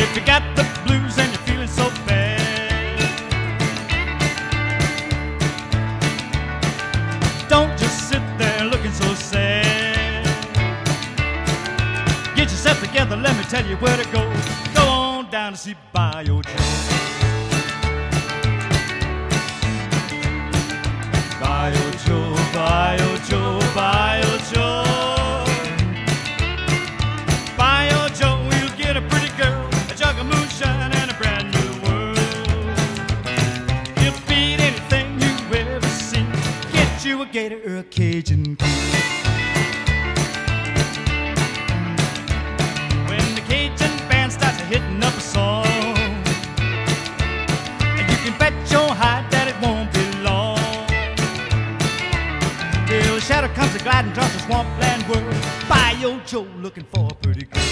you got the blues and you're feeling so bad. Don't just sit there looking so sad. Get yourself together, let me tell you where to go. Go on down to see Bayou Joe. Get you a gator or a Cajun queen. When the Cajun band starts hitting up a song, and you can bet your hide that it won't be long. Till the shadow comes a gliding across the swampland world. Bayou Joe looking for a pretty girl.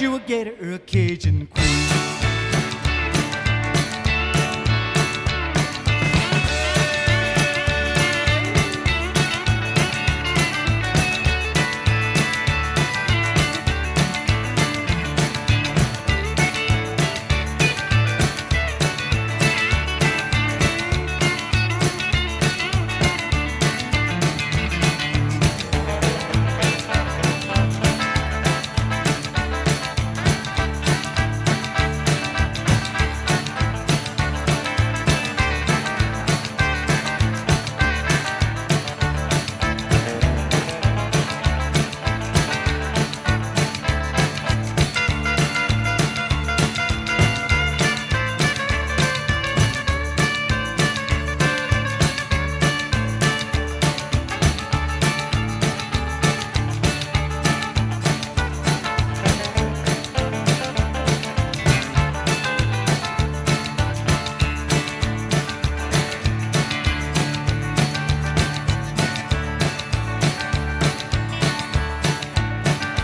You a gator or a Cajun queen.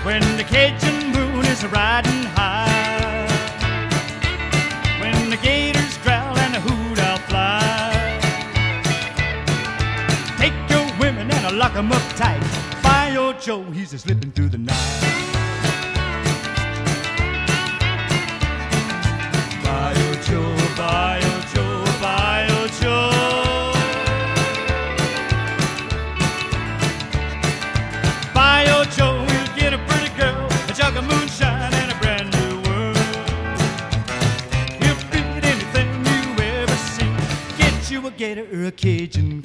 When the Cajun moon is riding high, when the gators growl and the hoot owl fly, take your women and lock 'em up tight. Bayou Joe, he's a slipping through the night. you a gator or a Cajun